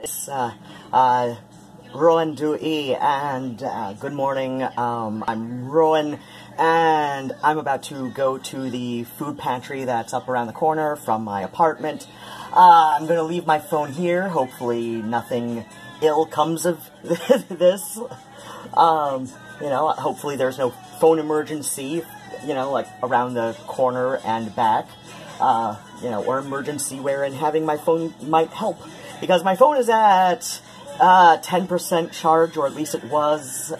It's uh, uh, Ruadhán Dewey, and uh, good morning. Um, I'm Ruadhán, and I'm about to go to the food pantry that's up around the corner from my apartment. Uh, I'm going to leave my phone here. Hopefully, nothing ill comes of this. Um, you know, hopefully, there's no phone emergency, you know, like around the corner and back. Uh, you know, or emergency wherein having my phone might help because my phone is at uh, 10% charge, or at least it was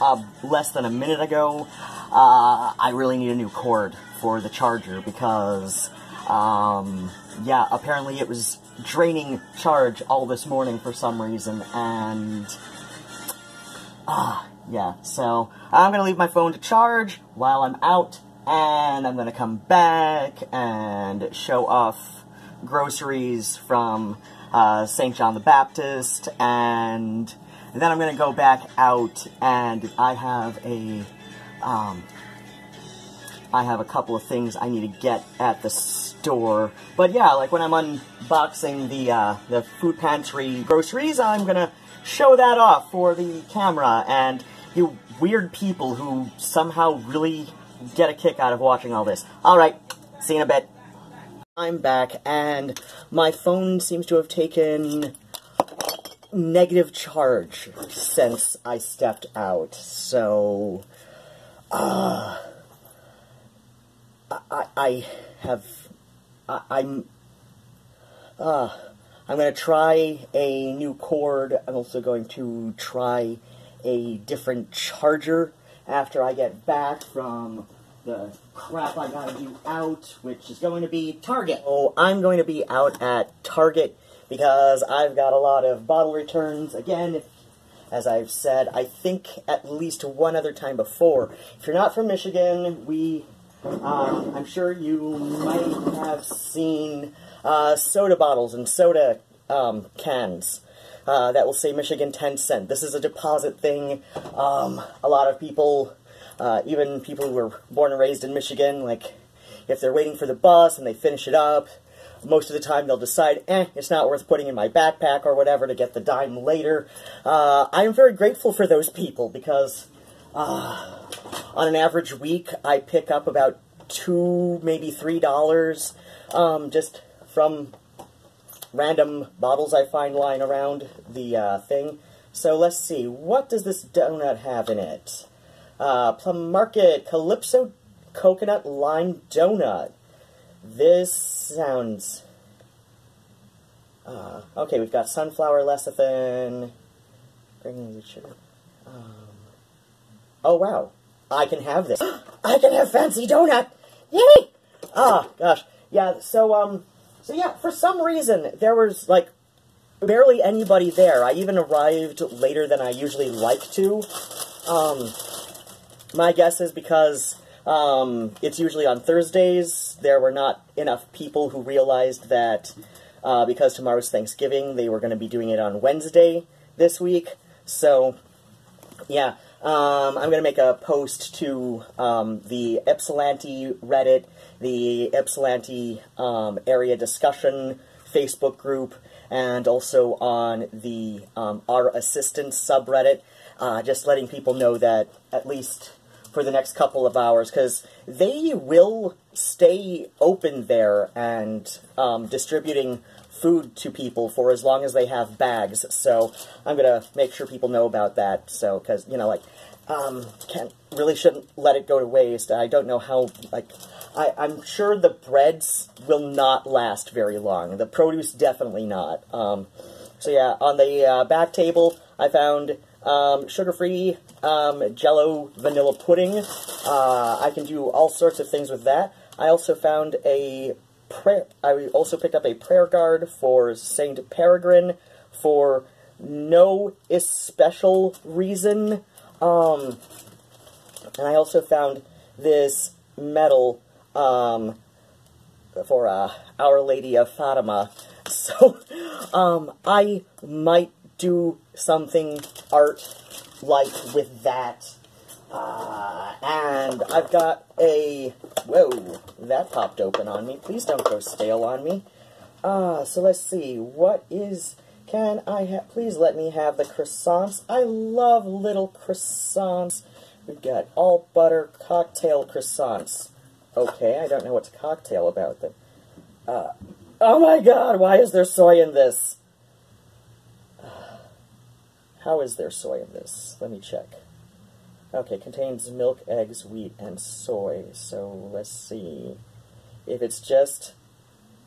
uh, less than a minute ago. Uh, I really need a new cord for the charger because, um, yeah, apparently it was draining charge all this morning for some reason, and, ah, yeah, so I'm gonna leave my phone to charge while I'm out, and I'm gonna come back and show off groceries from uh, St. John the Baptist, and, and then I'm going to go back out, and I have a, um, I have a couple of things I need to get at the store. But yeah, like when I'm unboxing the, uh, the food pantry groceries, I'm going to show that off for the camera, and you weird people who somehow really get a kick out of watching all this. Alright, see you in a bit. I'm back, and my phone seems to have taken negative charge since I stepped out, so, uh, I, I have, I, I'm, uh, I'm going to try a new cord, I'm also going to try a different charger after I get back from the crap I gotta do out, which is going to be Target. Oh, I'm going to be out at Target because I've got a lot of bottle returns. Again, if, as I've said, I think at least one other time before. If you're not from Michigan, we, um, I'm sure you might have seen uh, soda bottles and soda um, cans. Uh, that will say Michigan 10 cent. This is a deposit thing. Um, a lot of people uh, even people who were born and raised in Michigan, like, if they're waiting for the bus and they finish it up, most of the time they'll decide, eh, it's not worth putting in my backpack or whatever to get the dime later. Uh, I am very grateful for those people because uh, on an average week I pick up about two, maybe three dollars um, just from random bottles I find lying around the uh, thing. So let's see, what does this donut have in it? Uh, Plum Market Calypso Coconut Lime Donut. This sounds... Uh, okay, we've got sunflower lecithin. Um, oh, wow. I can have this. I can have fancy donut! Yay! Ah, gosh. Yeah, so, um, so yeah, for some reason, there was, like, barely anybody there. I even arrived later than I usually like to. Um, my guess is because um, it's usually on Thursdays. There were not enough people who realized that uh, because tomorrow's Thanksgiving, they were going to be doing it on Wednesday this week. So, yeah, um, I'm going to make a post to um, the Ypsilanti Reddit, the Ypsilanti um, area discussion Facebook group, and also on the um, r/Assistance subreddit, uh, just letting people know that at least for the next couple of hours because they will stay open there and um, distributing food to people for as long as they have bags. So I'm gonna make sure people know about that. So because you know like um, can't really shouldn't let it go to waste. I don't know how like. I, I'm sure the breads will not last very long. The produce definitely not. Um, so yeah, on the uh, back table, I found um, sugar-free um, Jello vanilla pudding. Uh, I can do all sorts of things with that. I also found a prayer. I also picked up a prayer guard for Saint Peregrine for no especial reason. Um, and I also found this medal um, for uh, Our Lady of Fatima. So um, I might do something art-like with that. Uh, and I've got a... Whoa, that popped open on me. Please don't go stale on me. Uh, so let's see. What is Can I have, please let me have the croissants? I love little croissants. We've got all butter cocktail croissants. Okay, I don't know what's cocktail about them. Uh, oh my god, why is there soy in this? How is there soy in this? Let me check. Okay, contains milk, eggs, wheat, and soy. So let's see. If it's just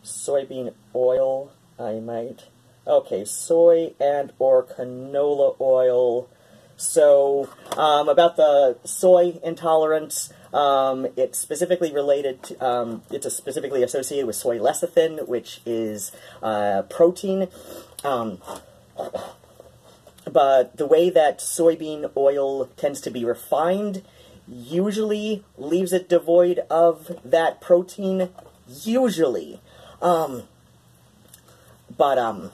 soybean oil, I might. Okay, soy and or canola oil. So um, about the soy intolerance, um, it's specifically related. To, um, it's specifically associated with soy lecithin, which is uh, protein. But the way that soybean oil tends to be refined usually leaves it devoid of that protein. Usually. Um, but, um,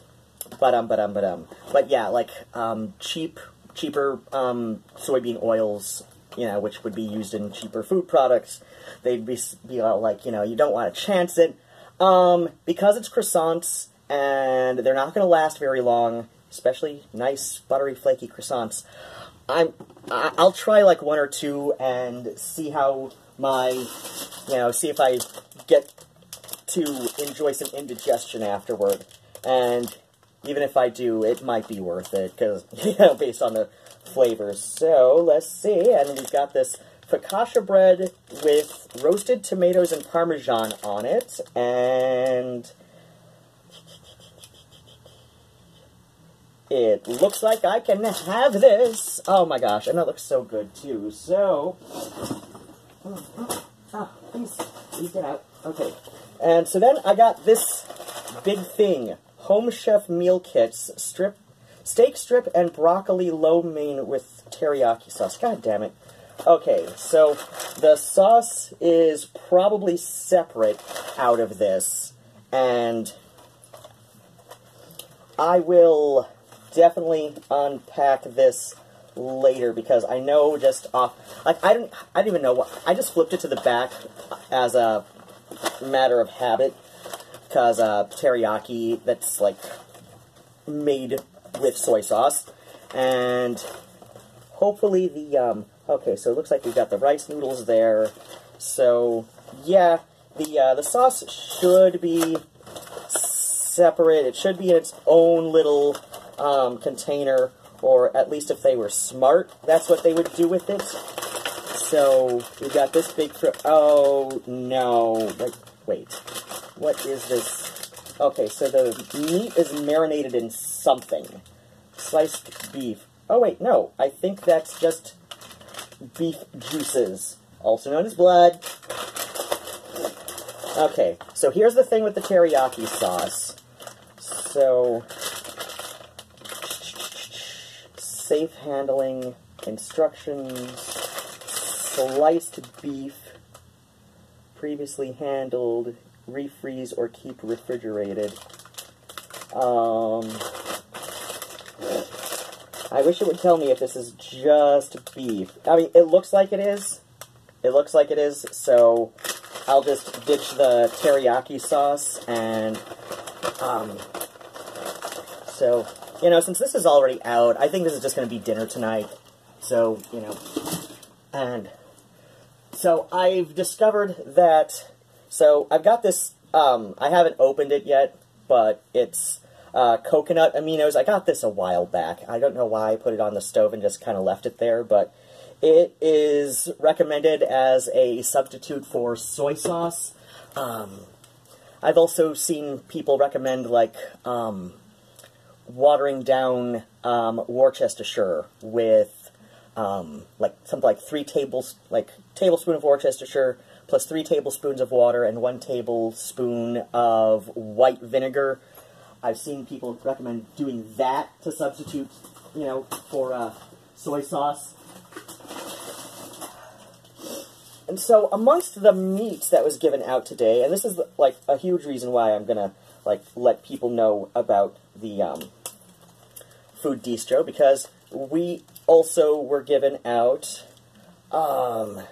but, um, but, um, but, um, but yeah, like, um, cheap, cheaper, um, soybean oils, you know, which would be used in cheaper food products, they'd be, be like, you know, you don't want to chance it. Um, because it's croissants, and they're not going to last very long, especially nice, buttery, flaky croissants, I'm, I'll try like one or two and see how my, you know, see if I get to enjoy some indigestion afterward. And even if I do, it might be worth it, because, you know, based on the flavors. So, let's see, and we've got this focaccia bread with roasted tomatoes and parmesan on it, and it looks like I can have this. Oh my gosh, and that looks so good too. So, ah, please, please get out. Okay, and so then I got this big thing. Home Chef Meal Kits, strip, steak strip and broccoli lo mein with teriyaki sauce. God damn it. Okay, so the sauce is probably separate out of this, and I will definitely unpack this later because I know just off like I don't I don't even know what I just flipped it to the back as a matter of habit because uh, teriyaki that's like made with soy sauce. And hopefully the um, okay so it looks like we've got the rice noodles there. So yeah the uh, the sauce should be separate. It should be in its own little um, container or at least if they were smart that's what they would do with it so we've got this big oh no Wait, what is this? Okay, so the meat is marinated in something. Sliced beef. Oh, wait, no. I think that's just beef juices, also known as blood. Okay, so here's the thing with the teriyaki sauce. So, safe handling, instructions, sliced beef, previously handled, refreeze, or keep refrigerated. Um, I wish it would tell me if this is just beef. I mean, it looks like it is. It looks like it is, so I'll just ditch the teriyaki sauce and, um, so, you know, since this is already out, I think this is just going to be dinner tonight. So, you know, and so I've discovered that, so I've got this, um, I haven't opened it yet, but it's uh, coconut aminos. I got this a while back. I don't know why I put it on the stove and just kind of left it there, but it is recommended as a substitute for soy sauce. Um, I've also seen people recommend, like, um, watering down um, Worcestershire with um, like something like three tables, like tablespoon of Worcestershire plus three tablespoons of water and one tablespoon of white vinegar. I've seen people recommend doing that to substitute, you know, for uh, soy sauce. And so, amongst the meats that was given out today, and this is like a huge reason why I'm gonna like let people know about the um, food distro because we also were given out um,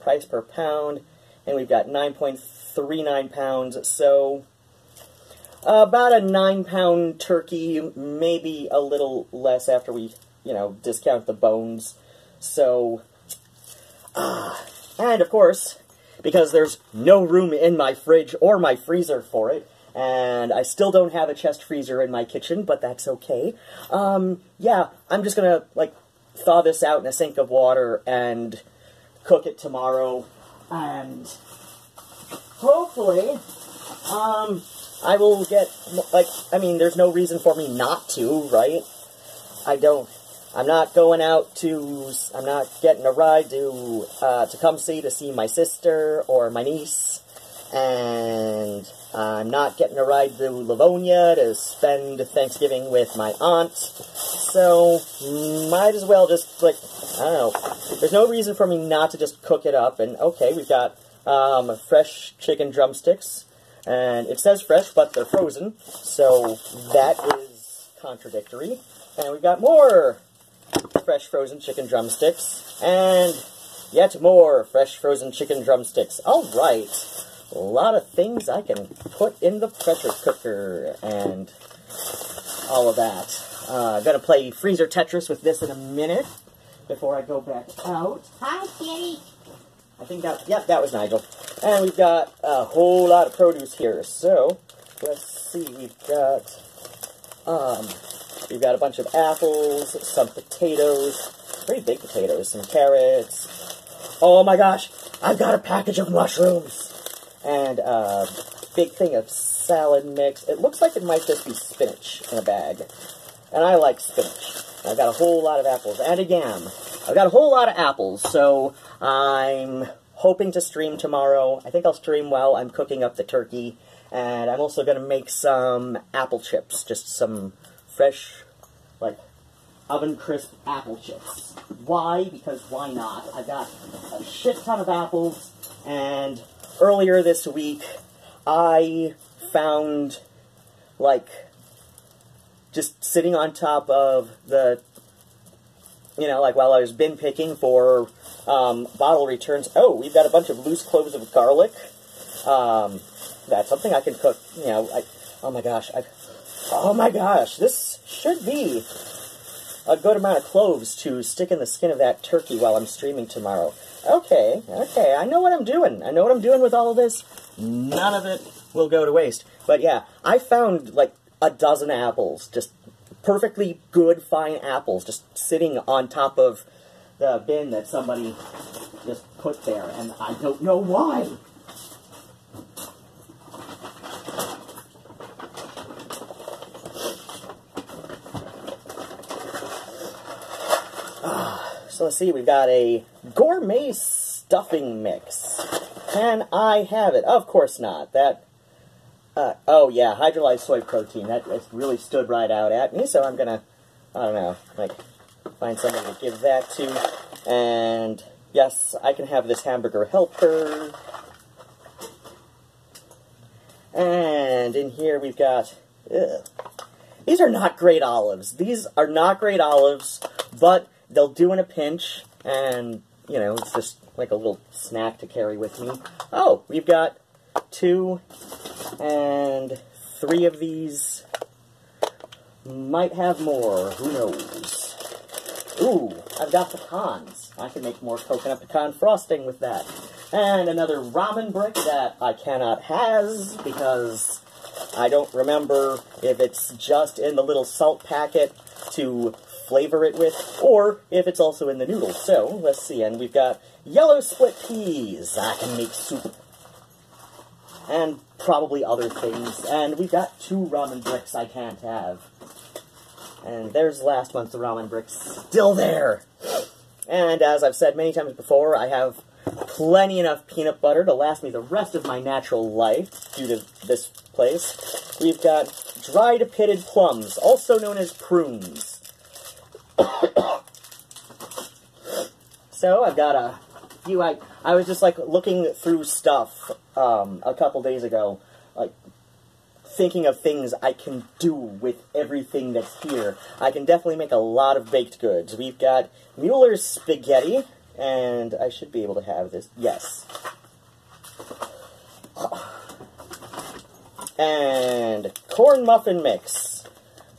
price per pound, and we've got 9.39 pounds. So about a nine pound turkey, maybe a little less after we, you know, discount the bones. So, ah, and of course, because there's no room in my fridge or my freezer for it, and I still don't have a chest freezer in my kitchen, but that's okay. Um, yeah, I'm just gonna, like, thaw this out in a sink of water and cook it tomorrow, and hopefully, um, I will get, like, I mean, there's no reason for me not to, right? I don't, I'm not going out to, I'm not getting a ride to, uh, to come see to see my sister or my niece, and I'm not getting a ride to Livonia to spend Thanksgiving with my aunt, so might as well just, like, I don't know, there's no reason for me not to just cook it up, and okay, we've got, um, fresh chicken drumsticks, and it says fresh, but they're frozen, so that is contradictory. And we've got more fresh frozen chicken drumsticks, and yet more fresh frozen chicken drumsticks. Alright, a lot of things I can put in the pressure cooker, and all of that. Uh, gonna play Freezer Tetris with this in a minute, before I go back out. Hi, Kitty. I think that, yep, that was Nigel. And we've got a whole lot of produce here. So, let's see, we've got, um, we've got a bunch of apples, some potatoes, pretty big potatoes, some carrots. Oh my gosh, I've got a package of mushrooms! And a big thing of salad mix. It looks like it might just be spinach in a bag. And I like spinach. I've got a whole lot of apples and a yam. I've got a whole lot of apples, so I'm hoping to stream tomorrow. I think I'll stream while I'm cooking up the turkey, and I'm also going to make some apple chips, just some fresh, like, oven crisp apple chips. Why? Because why not? I've got a shit ton of apples, and earlier this week, I found, like, just sitting on top of the you know, like while I was bin picking for um, bottle returns. Oh, we've got a bunch of loose cloves of garlic. Um, that's something I can cook. You know, I, oh my gosh, I, oh my gosh, this should be a good amount of cloves to stick in the skin of that turkey while I'm streaming tomorrow. Okay, okay, I know what I'm doing. I know what I'm doing with all of this. None of it will go to waste. But yeah, I found like a dozen apples just perfectly good, fine apples just sitting on top of the bin that somebody just put there, and I don't know why. Ah, so let's see, we've got a gourmet stuffing mix. Can I have it? Of course not. That uh, oh yeah, hydrolyzed soy protein. That, that really stood right out at me, so I'm gonna, I don't know, like, find somebody to give that to. And yes, I can have this hamburger helper. And in here we've got, ugh. these are not great olives. These are not great olives, but they'll do in a pinch, and, you know, it's just like a little snack to carry with me. Oh, we've got two and three of these might have more. Who knows? Ooh, I've got pecans. I can make more coconut pecan frosting with that. And another ramen brick that I cannot has because I don't remember if it's just in the little salt packet to flavor it with, or if it's also in the noodles. So, let's see, and we've got yellow split peas. I can make soup and probably other things. And we've got two ramen bricks I can't have. And there's last month's ramen bricks still there. And as I've said many times before, I have plenty enough peanut butter to last me the rest of my natural life due to this place. We've got dried pitted plums, also known as prunes. So I've got a few. I I was just like looking through stuff um, a couple days ago, like thinking of things I can do with everything that's here. I can definitely make a lot of baked goods. We've got Mueller's spaghetti, and I should be able to have this. Yes. And corn muffin mix.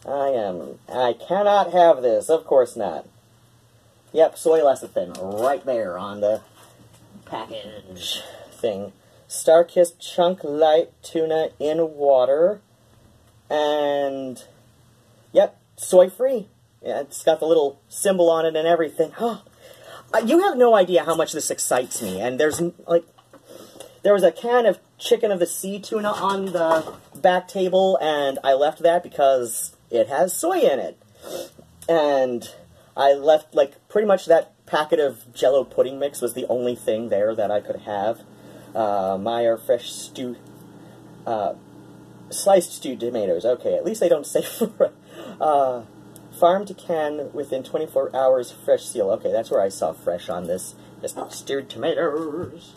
I am. I cannot have this. Of course not. Yep, soy lecithin right there on the package thing. Starkist chunk light tuna in water. And, yep, soy free. Yeah, it's got the little symbol on it and everything. Oh, you have no idea how much this excites me. And there's, like, there was a can of chicken of the sea tuna on the back table, and I left that because it has soy in it. And I left, like, pretty much that packet of jello pudding mix was the only thing there that I could have. Uh, Meijer fresh stew, uh, sliced stewed tomatoes. Okay, at least they don't say for, uh, farm to can within 24 hours fresh seal. Okay, that's where I saw fresh on this. Just stewed tomatoes.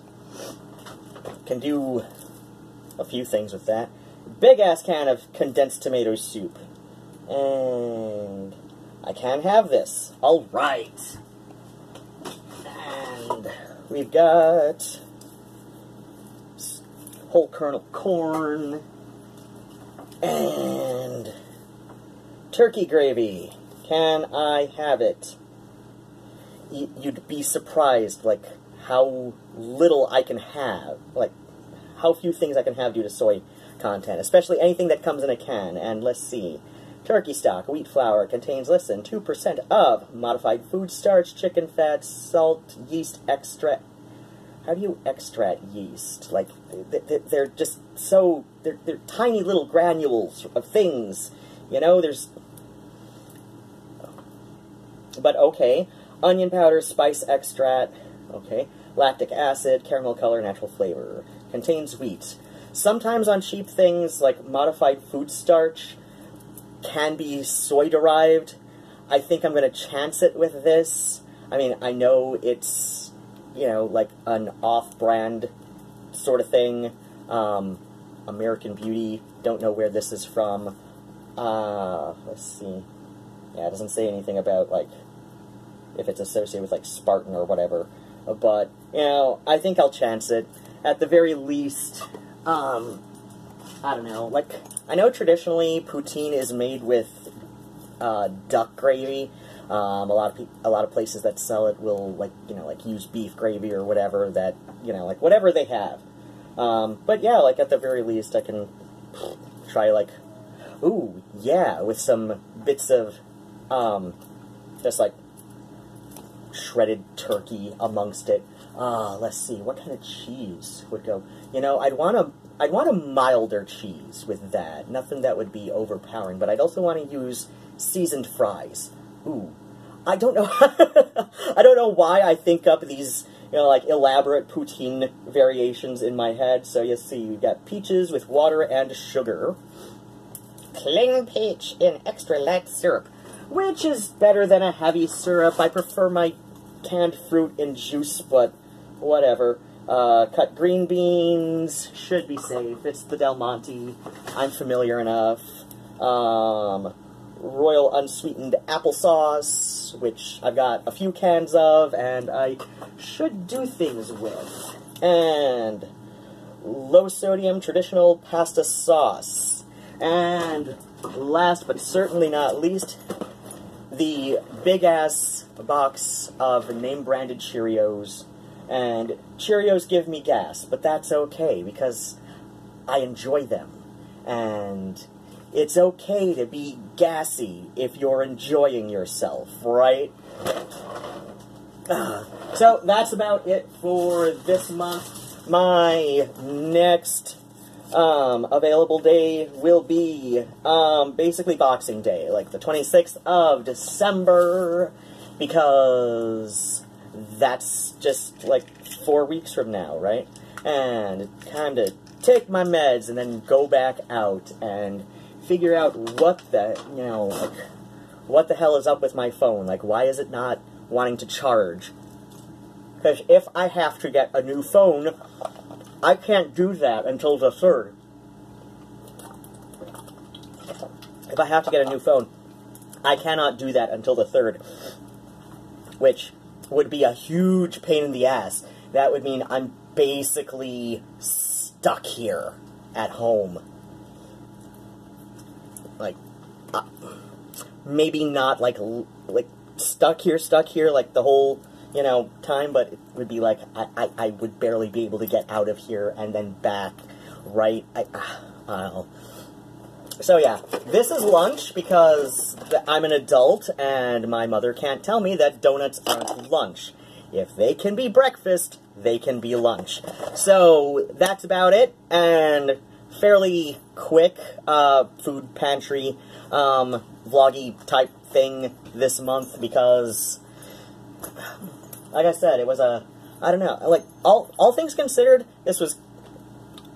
Can do a few things with that. Big ass can of condensed tomato soup. And I can't have this. Alright. And we've got whole kernel corn and turkey gravy. Can I have it? You'd be surprised, like, how little I can have. Like, how few things I can have due to soy content, especially anything that comes in a can. And let's see. Turkey stock, wheat flour contains less than 2% of modified food starch, chicken fat, salt, yeast extract. How do you extract yeast? Like, they're just so, they're, they're tiny little granules of things. You know, there's. But okay. Onion powder, spice extract, okay. Lactic acid, caramel color, natural flavor. Contains wheat. Sometimes on cheap things like modified food starch, can be soy derived. I think I'm going to chance it with this. I mean, I know it's, you know, like an off brand sort of thing. Um, American Beauty, don't know where this is from. Uh, let's see. Yeah, it doesn't say anything about, like, if it's associated with, like, Spartan or whatever. But, you know, I think I'll chance it. At the very least, um, I don't know, like, I know traditionally poutine is made with uh, duck gravy. Um, a lot of a lot of places that sell it will like you know like use beef gravy or whatever that you know like whatever they have. Um, but yeah, like at the very least, I can try like, ooh yeah, with some bits of um, just like shredded turkey amongst it. Ah, let's see, what kind of cheese would go? You know, I'd want a, I'd want a milder cheese with that. Nothing that would be overpowering, but I'd also want to use seasoned fries. Ooh. I don't know, I don't know why I think up these, you know, like elaborate poutine variations in my head. So you see, you've got peaches with water and sugar. Plain peach in extra light syrup, which is better than a heavy syrup. I prefer my canned fruit in juice, but whatever. Uh, cut green beans, should be safe. It's the Del Monte. I'm familiar enough. Um, royal unsweetened applesauce, which I've got a few cans of, and I should do things with. And low sodium traditional pasta sauce. And last but certainly not least, the big ass box of name branded Cheerios and Cheerios give me gas, but that's okay because I enjoy them. And it's okay to be gassy if you're enjoying yourself, right? so that's about it for this month. My next um, available day will be um, basically Boxing Day, like the 26th of December, because that's just like four weeks from now, right? And time to take my meds and then go back out and figure out what the, you know, like, what the hell is up with my phone? Like, why is it not wanting to charge? Because if I have to get a new phone, I can't do that until the 3rd. If I have to get a new phone, I cannot do that until the 3rd. Which would be a huge pain in the ass. That would mean I'm basically stuck here at home. like uh, maybe not like like stuck here, stuck here like the whole you know time, but it would be like I, I, I would barely be able to get out of here and then back. Right? I, uh. So yeah, this is lunch because I'm an adult and my mother can't tell me that donuts aren't lunch. If they can be breakfast, they can be lunch. So that's about it, and fairly quick uh, food pantry um, vloggy type thing this month because, like I said, it was a I don't know like all all things considered, this was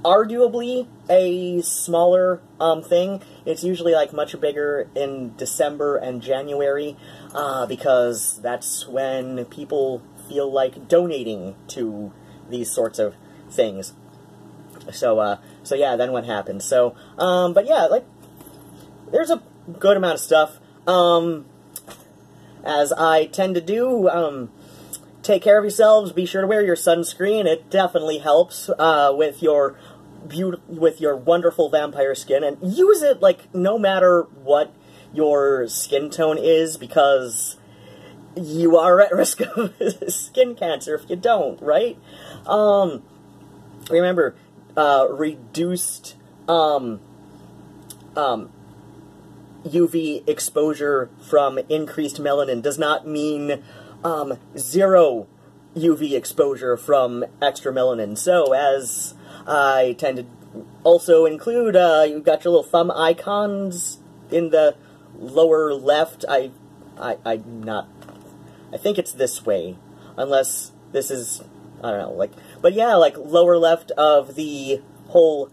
arguably a smaller um, thing. It's usually like much bigger in December and January uh, because that's when people feel like donating to these sorts of things. So, uh, so yeah, then what happened? So, um, but yeah, like, there's a good amount of stuff. Um, as I tend to do, um, take care of yourselves. Be sure to wear your sunscreen. It definitely helps uh, with your with your wonderful vampire skin, and use it like no matter what your skin tone is, because you are at risk of skin cancer if you don't. Right? Um, remember, uh, reduced um, um, UV exposure from increased melanin does not mean um, zero UV exposure from extra melanin. So, as I tend to also include, uh, you've got your little thumb icons in the lower left. I, I, I'm not. I think it's this way, unless this is. I don't know, like, but yeah, like lower left of the whole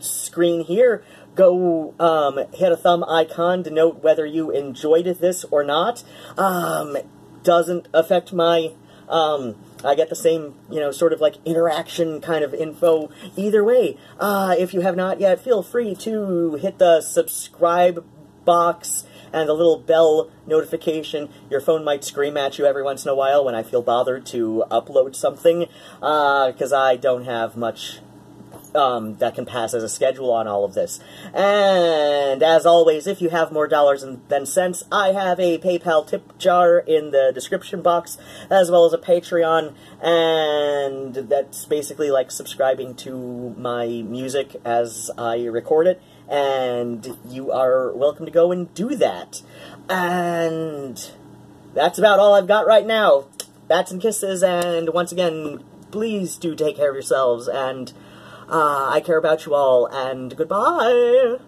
screen here, go um, hit a thumb icon to note whether you enjoyed this or not. Um, doesn't affect my. Um, I get the same, you know, sort of like interaction kind of info either way. Uh, if you have not yet, feel free to hit the subscribe box and the little bell notification. Your phone might scream at you every once in a while when I feel bothered to upload something, because I don't have much um, that can pass as a schedule on all of this. And as always, if you have more dollars than cents, I have a PayPal tip jar in the description box, as well as a Patreon, and that's basically like subscribing to my music as I record it, and you are welcome to go and do that. And that's about all I've got right now. Bats and kisses, and once again, please do take care of yourselves, and uh, I care about you all, and goodbye!